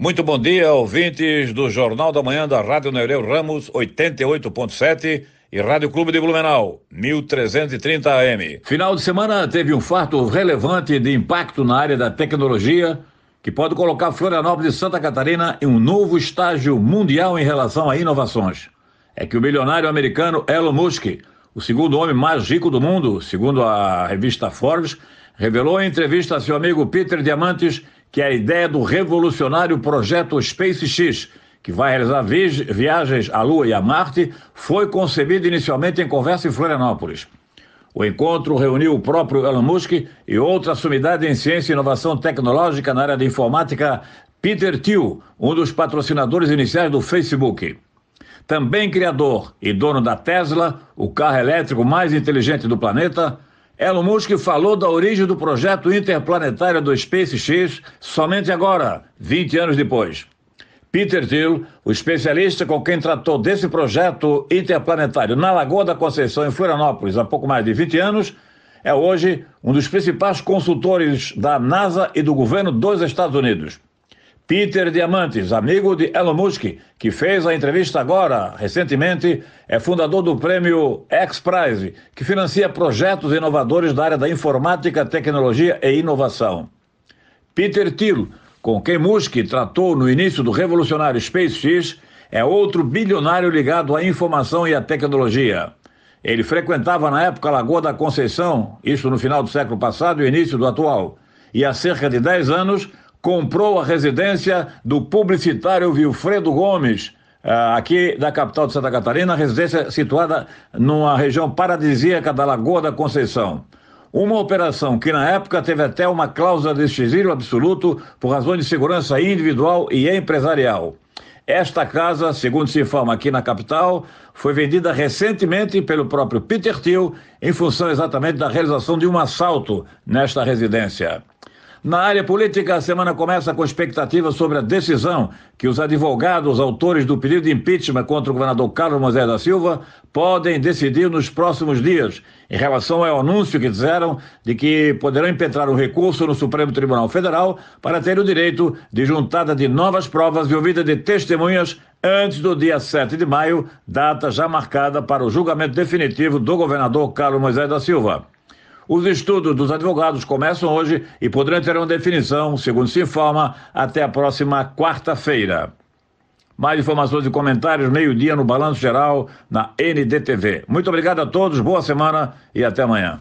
Muito bom dia, ouvintes do Jornal da Manhã da Rádio Neureu Ramos 88.7 e Rádio Clube de Blumenau 1330 AM. Final de semana teve um fato relevante de impacto na área da tecnologia que pode colocar Florianópolis e Santa Catarina em um novo estágio mundial em relação a inovações. É que o bilionário americano Elon Musk, o segundo homem mais rico do mundo, segundo a revista Forbes, revelou em entrevista a seu amigo Peter Diamantes que a ideia do revolucionário projeto SpaceX, que vai realizar viagens à Lua e a Marte, foi concebida inicialmente em conversa em Florianópolis. O encontro reuniu o próprio Elon Musk e outra sumidade em ciência e inovação tecnológica na área de informática, Peter Thiel, um dos patrocinadores iniciais do Facebook. Também criador e dono da Tesla, o carro elétrico mais inteligente do planeta, Elon Musk falou da origem do projeto interplanetário do SpaceX somente agora, 20 anos depois. Peter Thiel, o especialista com quem tratou desse projeto interplanetário na Lagoa da Conceição, em Florianópolis, há pouco mais de 20 anos, é hoje um dos principais consultores da NASA e do governo dos Estados Unidos. Peter Diamantes, amigo de Elon Musk, que fez a entrevista agora, recentemente, é fundador do prêmio X-Prize, que financia projetos inovadores da área da informática, tecnologia e inovação. Peter Thiel, com quem Musk tratou no início do revolucionário SpaceX, é outro bilionário ligado à informação e à tecnologia. Ele frequentava na época a Lagoa da Conceição, isso no final do século passado e início do atual. E há cerca de 10 anos comprou a residência do publicitário Wilfredo Gomes, eh, aqui da capital de Santa Catarina, residência situada numa região paradisíaca da Lagoa da Conceição. Uma operação que na época teve até uma cláusula de exílio absoluto por razões de segurança individual e empresarial. Esta casa, segundo se informa aqui na capital, foi vendida recentemente pelo próprio Peter Thiel em função exatamente da realização de um assalto nesta residência. Na área política, a semana começa com expectativa sobre a decisão que os advogados autores do pedido de impeachment contra o governador Carlos Moisés da Silva podem decidir nos próximos dias, em relação ao anúncio que fizeram de que poderão impetrar um recurso no Supremo Tribunal Federal para ter o direito de juntada de novas provas e ouvida de testemunhas antes do dia 7 de maio, data já marcada para o julgamento definitivo do governador Carlos Moisés da Silva. Os estudos dos advogados começam hoje e poderão ter uma definição, segundo se informa, até a próxima quarta-feira. Mais informações e comentários, meio-dia no Balanço Geral, na NDTV. Muito obrigado a todos, boa semana e até amanhã.